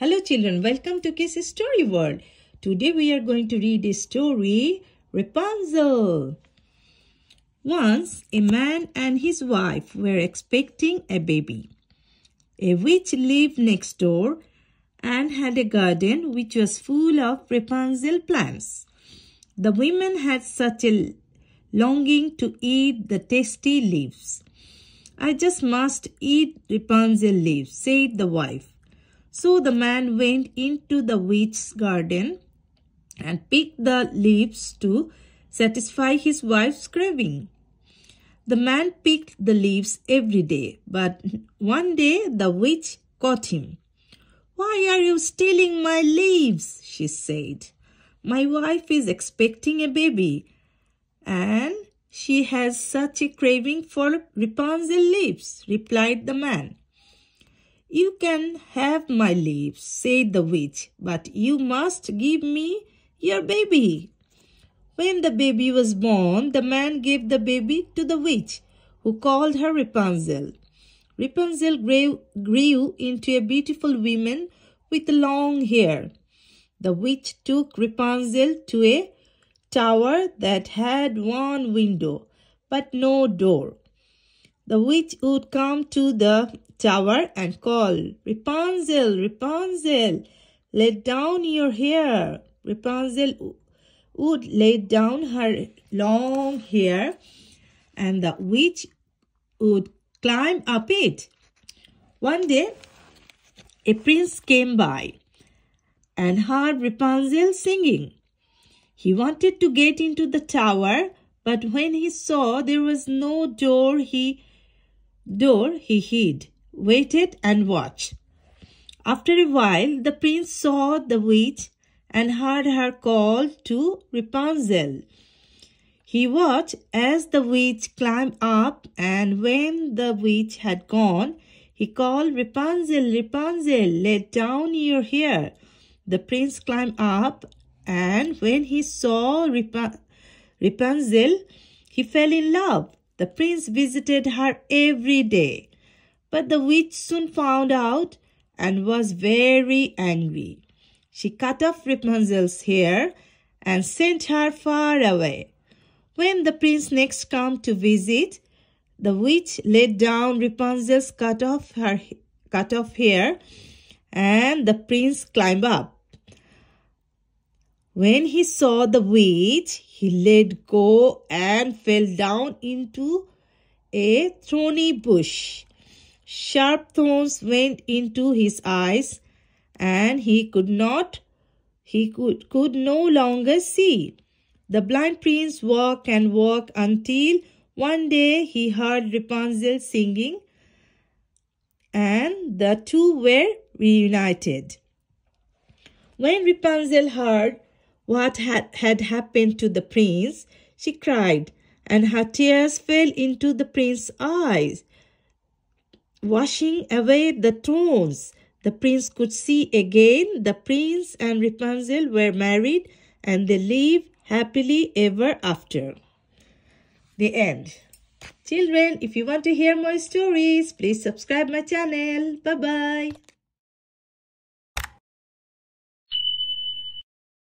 Hello children, welcome to Kid's Story World. Today we are going to read a story, Rapunzel. Once a man and his wife were expecting a baby. A witch lived next door and had a garden which was full of Rapunzel plants. The women had such a longing to eat the tasty leaves. I just must eat Rapunzel leaves, said the wife. So the man went into the witch's garden and picked the leaves to satisfy his wife's craving. The man picked the leaves every day, but one day the witch caught him. Why are you stealing my leaves? she said. My wife is expecting a baby and she has such a craving for Rapunzel leaves, replied the man. You can have my leaves, said the witch, but you must give me your baby. When the baby was born, the man gave the baby to the witch, who called her Rapunzel. Rapunzel grew, grew into a beautiful woman with long hair. The witch took Rapunzel to a tower that had one window, but no door. The witch would come to the tower and call, Rapunzel, Rapunzel, let down your hair. Rapunzel would lay down her long hair and the witch would climb up it. One day, a prince came by and heard Rapunzel singing. He wanted to get into the tower, but when he saw there was no door, he door he hid waited and watched. After a while, the prince saw the witch and heard her call to Rapunzel. He watched as the witch climbed up, and when the witch had gone, he called Rapunzel, Rapunzel, let down your hair. The prince climbed up, and when he saw Rapunzel, he fell in love. The prince visited her every day. But the witch soon found out and was very angry. She cut off Rapunzel's hair and sent her far away. When the prince next came to visit, the witch laid down Rapunzel's cut off her cut off hair, and the prince climbed up. When he saw the weight, he let go and fell down into a thorny bush. Sharp thorns went into his eyes, and he could not, he could, could no longer see. The blind prince walked and walked until one day he heard Rapunzel singing, and the two were reunited. When Rapunzel heard what had, had happened to the prince, she cried, and her tears fell into the prince's eyes washing away the thorns. The prince could see again the prince and Rapunzel were married and they lived happily ever after. The end. Children, if you want to hear more stories, please subscribe my channel. Bye-bye.